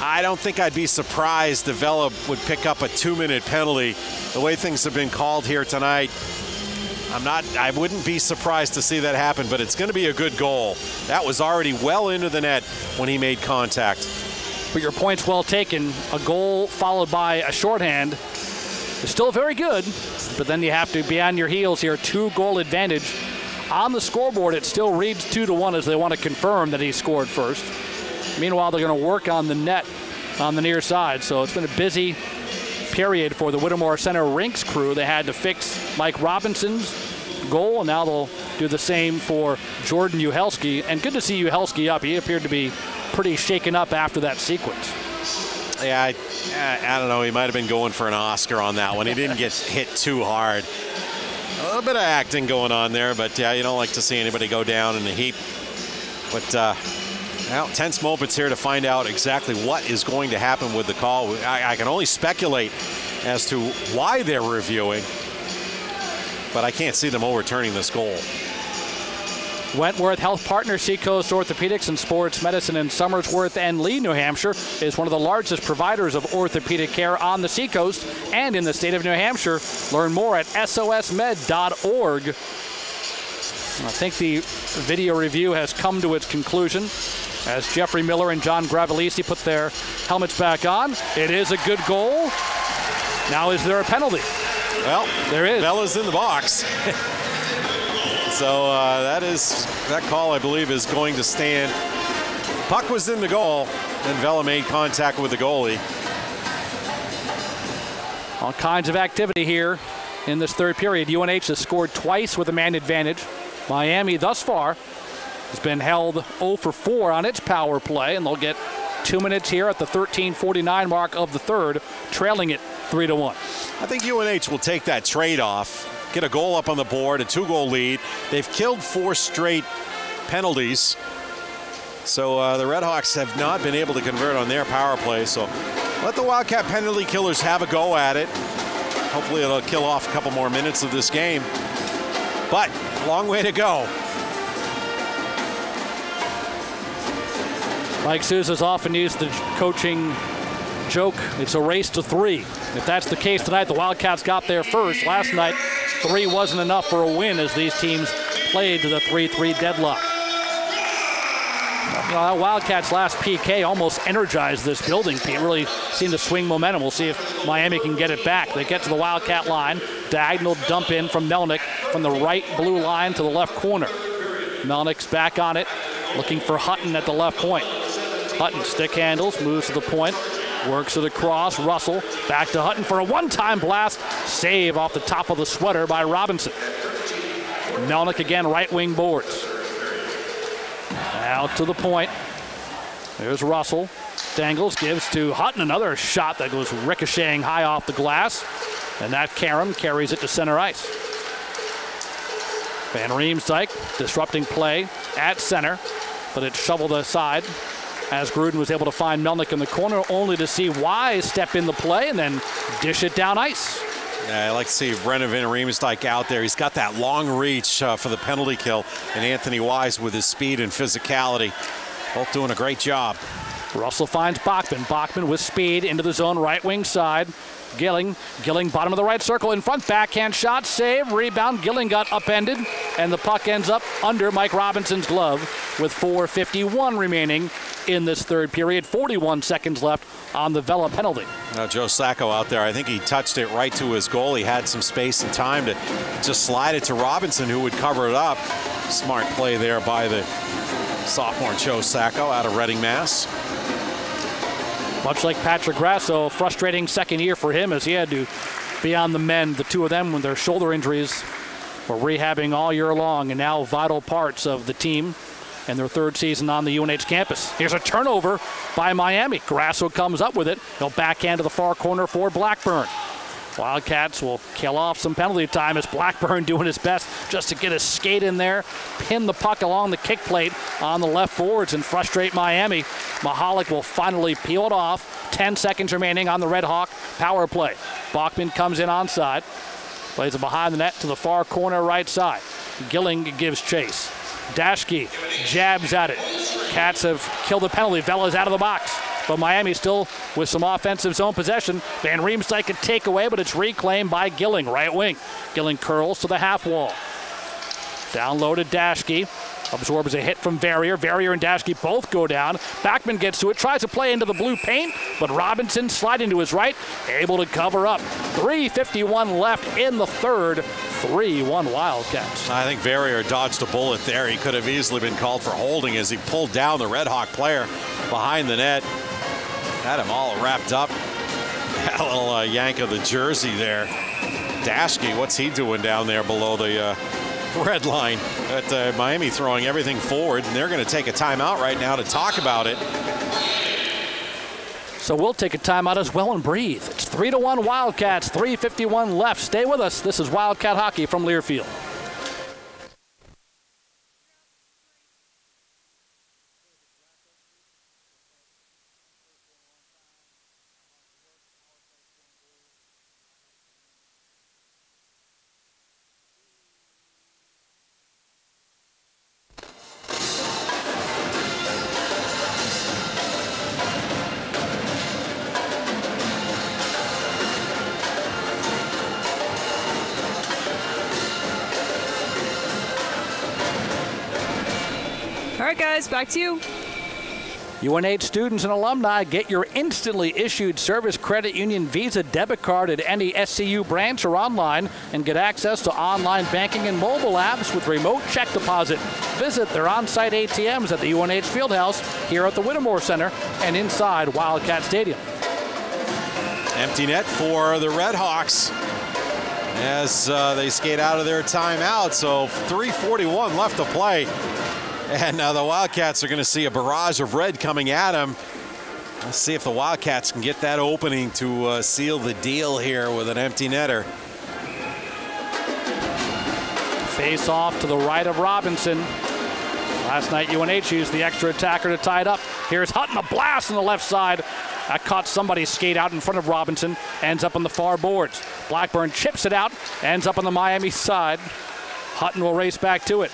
I don't think I'd be surprised if Vela would pick up a two-minute penalty. The way things have been called here tonight, I'm not. I wouldn't be surprised to see that happen. But it's going to be a good goal. That was already well into the net when he made contact. But your point's well taken. A goal followed by a shorthand is still very good. But then you have to be on your heels here. Two goal advantage on the scoreboard. It still reads two to one as they want to confirm that he scored first. Meanwhile, they're going to work on the net on the near side. So it's been a busy period for the Whittemore Center Rinks crew. They had to fix Mike Robinson's goal, and now they'll do the same for Jordan Uhelski. And good to see Uhelski up. He appeared to be pretty shaken up after that sequence. Yeah, I, I don't know. He might have been going for an Oscar on that one. He didn't get hit too hard. A little bit of acting going on there, but yeah, you don't like to see anybody go down in a heap. But uh, well, tense moments here to find out exactly what is going to happen with the call. I, I can only speculate as to why they're reviewing, but I can't see them overturning this goal. Wentworth Health Partner, Seacoast Orthopedics and Sports Medicine in Somersworth and Lee, New Hampshire, is one of the largest providers of orthopedic care on the Seacoast and in the state of New Hampshire. Learn more at sosmed.org. I think the video review has come to its conclusion as Jeffrey Miller and John Gravelisi put their helmets back on. It is a good goal. Now, is there a penalty? Well, there is. Vela's in the box. so uh, that is that call, I believe, is going to stand. Puck was in the goal, and Vela made contact with the goalie. All kinds of activity here in this third period. UNH has scored twice with a man advantage. Miami thus far has been held 0 for 4 on its power play, and they'll get two minutes here at the 13:49 mark of the third, trailing it three to one. I think UNH will take that trade off, get a goal up on the board, a two-goal lead. They've killed four straight penalties. So uh, the Redhawks have not been able to convert on their power play. So let the Wildcat penalty killers have a go at it. Hopefully it'll kill off a couple more minutes of this game. But long way to go. Mike Souza's often used the coaching joke. It's a race to three. If that's the case tonight, the Wildcats got there first. Last night, three wasn't enough for a win as these teams played to the 3-3 deadlock. Know, Wildcats' last PK almost energized this building. It really seemed to swing momentum. We'll see if Miami can get it back. They get to the Wildcat line. Diagonal dump in from Melnick from the right blue line to the left corner. Melnick's back on it, looking for Hutton at the left point. Hutton stick handles, moves to the point, works it across. Russell back to Hutton for a one-time blast. Save off the top of the sweater by Robinson. Melnick again, right wing boards. Out to the point. There's Russell. Dangles, gives to Hutton. Another shot that goes ricocheting high off the glass. And that Karam carries it to center ice. Van Riemsdyk disrupting play at center, but it's shoveled aside as Gruden was able to find Melnick in the corner, only to see Wise step in the play and then dish it down ice. Yeah, I like to see Brendan Van Riemsdyk out there. He's got that long reach uh, for the penalty kill, and Anthony Wise with his speed and physicality. Both doing a great job. Russell finds Bachman. Bachman with speed into the zone, right wing side. Gilling, Gilling bottom of the right circle in front, backhand shot, save, rebound. Gilling got upended, and the puck ends up under Mike Robinson's glove with 4.51 remaining in this third period. 41 seconds left on the Vela penalty. Now Joe Sacco out there, I think he touched it right to his goal. He had some space and time to just slide it to Robinson, who would cover it up. Smart play there by the sophomore Joe Sacco out of Reading, Mass. Much like Patrick Grasso, frustrating second year for him as he had to be on the mend, the two of them with their shoulder injuries were rehabbing all year long and now vital parts of the team and their third season on the UNH campus. Here's a turnover by Miami. Grasso comes up with it. He'll backhand to the far corner for Blackburn. Wildcats will kill off some penalty time as Blackburn doing his best just to get a skate in there, pin the puck along the kick plate on the left boards and frustrate Miami. Mahalak will finally peel it off. 10 seconds remaining on the Red Hawk power play. Bachman comes in onside, plays it behind the net to the far corner right side. Gilling gives chase. Daschke jabs at it. Cats have killed the penalty. Vela's out of the box. But Miami still with some offensive zone possession. Van Riemsdyk can take away, but it's reclaimed by Gilling, right wing. Gilling curls to the half wall. Downloaded Daschke. Absorbs a hit from Verrier. Verrier and Daschke both go down. Bachman gets to it, tries to play into the blue paint, but Robinson sliding to his right, able to cover up. 3.51 left in the third. 3-1 Wildcats. I think Verrier dodged a bullet there. He could have easily been called for holding as he pulled down the Red Hawk player behind the net. Had him all wrapped up. That little uh, yank of the jersey there. Daschke, what's he doing down there below the uh, red line? At uh, Miami throwing everything forward, and they're going to take a timeout right now to talk about it. So we'll take a timeout as well and breathe. It's 3 to 1 Wildcats, 3.51 left. Stay with us. This is Wildcat Hockey from Learfield. Guys, back to you. UNH students and alumni get your instantly issued Service Credit Union Visa debit card at any SCU branch or online and get access to online banking and mobile apps with remote check deposit. Visit their on site ATMs at the UNH Fieldhouse here at the Whittemore Center and inside Wildcat Stadium. Empty net for the Red Hawks as uh, they skate out of their timeout. So 341 left to play. And now the Wildcats are going to see a barrage of red coming at them. Let's see if the Wildcats can get that opening to uh, seal the deal here with an empty netter. Face off to the right of Robinson. Last night, UNH used the extra attacker to tie it up. Here's Hutton, a blast on the left side. That caught somebody skate out in front of Robinson, ends up on the far boards. Blackburn chips it out, ends up on the Miami side. Hutton will race back to it.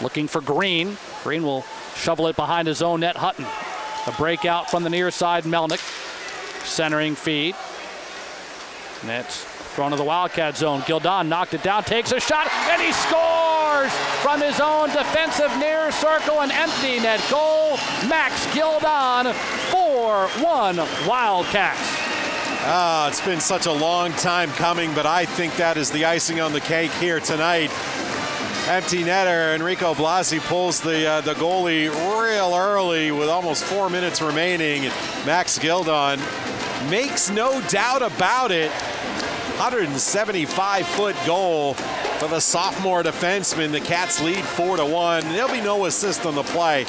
Looking for Green. Green will shovel it behind his own net. Hutton. A breakout from the near side. Melnick. Centering feed. Nets thrown to the Wildcat zone. Gildon knocked it down, takes a shot, and he scores from his own defensive near circle and empty net goal. Max Gildon, 4-1 Wildcats. Ah, it's been such a long time coming, but I think that is the icing on the cake here tonight. Empty netter. Enrico Blasi pulls the uh, the goalie real early with almost four minutes remaining. Max Gildon makes no doubt about it. 175 foot goal for the sophomore defenseman. The Cats lead four to one. There'll be no assist on the play.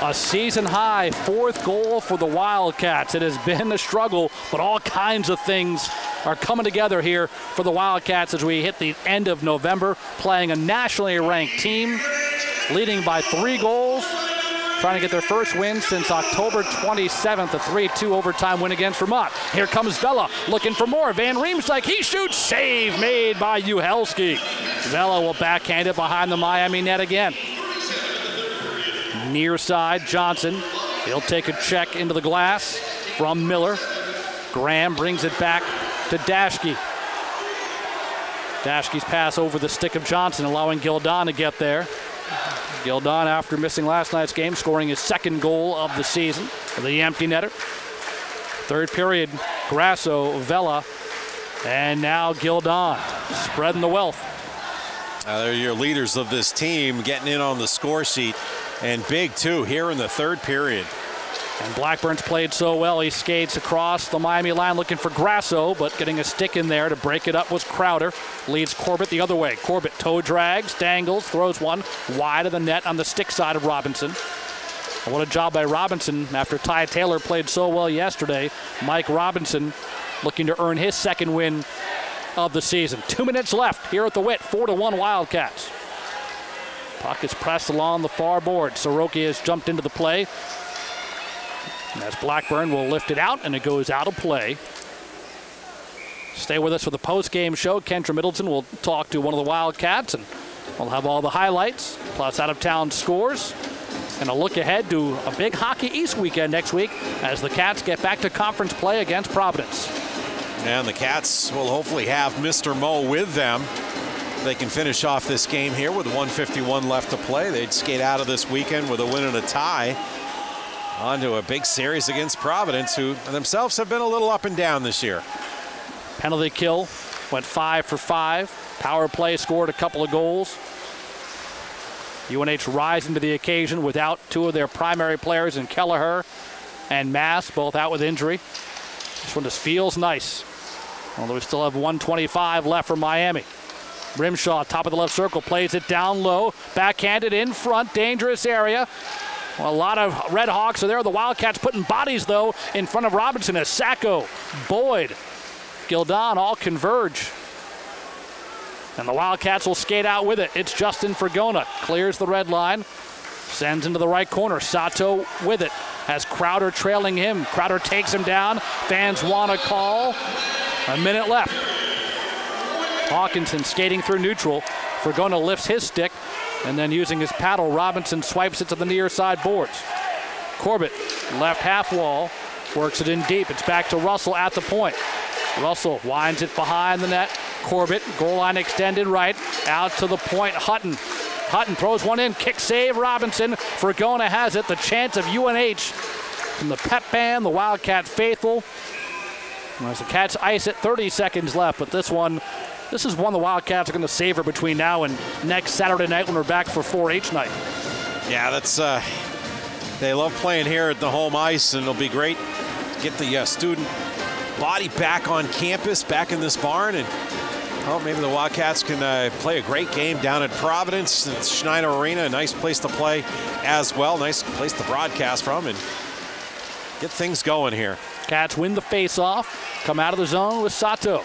A season high fourth goal for the Wildcats. It has been a struggle, but all kinds of things are coming together here for the Wildcats as we hit the end of November, playing a nationally ranked team, leading by three goals, trying to get their first win since October 27th, a 3-2 overtime win against Vermont. Here comes Vela looking for more. Van Riemsdyk, he shoots, save made by Uhelski. Vela will backhand it behind the Miami net again. Near side, Johnson. He'll take a check into the glass from Miller. Graham brings it back to Daschke. Daschke's pass over the stick of Johnson, allowing Gildon to get there. Gildon, after missing last night's game, scoring his second goal of the season, the empty netter. Third period, Grasso, Vela, and now Gildon spreading the wealth. Uh, they're your leaders of this team getting in on the score sheet. And big, too, here in the third period. And Blackburn's played so well, he skates across the Miami line looking for Grasso, but getting a stick in there to break it up was Crowder. Leads Corbett the other way. Corbett toe drags, dangles, throws one wide of the net on the stick side of Robinson. And what a job by Robinson after Ty Taylor played so well yesterday. Mike Robinson looking to earn his second win of the season. Two minutes left here at the Wit, four to one Wildcats. Puck is pressed along the far board. Siroky has jumped into the play. And as Blackburn will lift it out, and it goes out of play. Stay with us for the post-game show. Kendra Middleton will talk to one of the Wildcats, and we'll have all the highlights, plus out-of-town scores, and a look ahead to a big Hockey East weekend next week as the Cats get back to conference play against Providence. And the Cats will hopefully have Mr. Mo with them. They can finish off this game here with 151 left to play. They'd skate out of this weekend with a win and a tie. On to a big series against Providence, who themselves have been a little up and down this year. Penalty kill went five for five. Power play scored a couple of goals. UNH rising to the occasion without two of their primary players in Kelleher and Maass, both out with injury. This one just feels nice. Although we still have 125 left for Miami. Grimshaw, top of the left circle, plays it down low, backhanded in front, dangerous area. Well, a lot of Red Hawks are there. The Wildcats putting bodies, though, in front of Robinson as Sacco, Boyd, Gildon all converge. And the Wildcats will skate out with it. It's Justin Fragona. Clears the red line. Sends into the right corner. Sato with it. Has Crowder trailing him. Crowder takes him down. Fans want a call. A minute left. Hawkinson skating through neutral. Fragona lifts his stick. And then using his paddle, Robinson swipes it to the near side boards. Corbett, left half wall, works it in deep. It's back to Russell at the point. Russell winds it behind the net. Corbett, goal line extended right, out to the point. Hutton. Hutton throws one in, kick save Robinson. Fragona has it. The chance of UNH from the pep band, the Wildcat faithful. As the Cats ice it, 30 seconds left, but this one, this is one the Wildcats are going to savor between now and next Saturday night when we're back for 4-H night. Yeah, that's uh, they love playing here at the home ice, and it'll be great to get the uh, student body back on campus, back in this barn, and well, maybe the Wildcats can uh, play a great game down at Providence. at Schneider Arena, a nice place to play as well. Nice place to broadcast from and get things going here. Cats win the face-off, come out of the zone with Sato.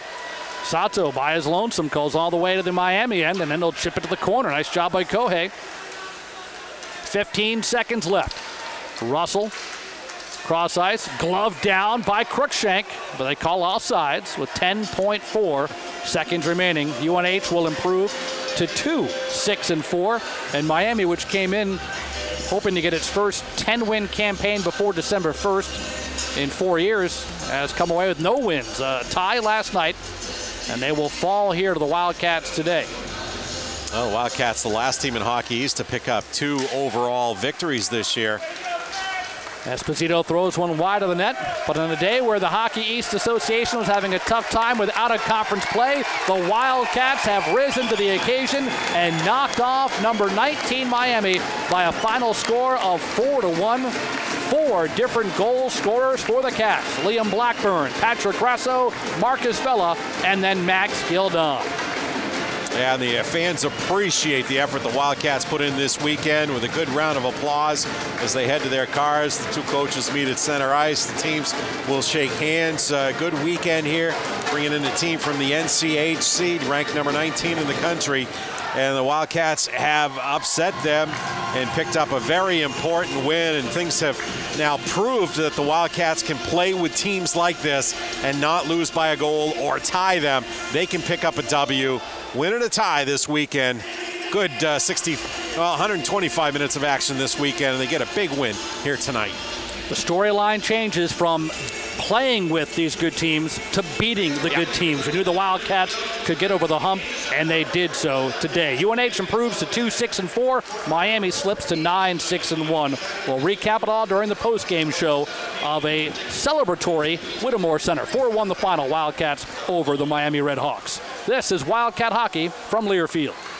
Sato, by his lonesome, goes all the way to the Miami end, and then they'll chip it to the corner. Nice job by Kohei. 15 seconds left. Russell, cross ice, glove down by Crookshank, but they call all sides with 10.4 seconds remaining. UNH will improve to 2, 6, and 4. And Miami, which came in hoping to get its first 10 win campaign before December 1st in four years, has come away with no wins. A tie last night, and they will fall here to the Wildcats today. The Wildcats, the last team in Hockey East to pick up two overall victories this year. Esposito throws one wide of the net, but on a day where the Hockey East Association was having a tough time without a conference play, the Wildcats have risen to the occasion and knocked off number 19 Miami by a final score of 4 to 1. Four different goal scorers for the Cats. Liam Blackburn, Patrick Grasso, Marcus Vela, and then Max Gildon. And the uh, fans appreciate the effort the Wildcats put in this weekend with a good round of applause as they head to their cars. The two coaches meet at center ice. The teams will shake hands. Uh, good weekend here, bringing in a team from the NCHC, ranked number 19 in the country. And the Wildcats have upset them and picked up a very important win. And things have now proved that the Wildcats can play with teams like this and not lose by a goal or tie them. They can pick up a W win and a tie this weekend. Good uh, 60, well, 125 minutes of action this weekend, and they get a big win here tonight. The storyline changes from playing with these good teams to beating the good teams. We knew the Wildcats could get over the hump, and they did so today. UNH improves to 2 6 and 4. Miami slips to 9 6 and 1. We'll recap it all during the post-game show of a celebratory Whittemore Center. 4 1 the final Wildcats over the Miami Red Hawks. This is Wildcat Hockey from Learfield.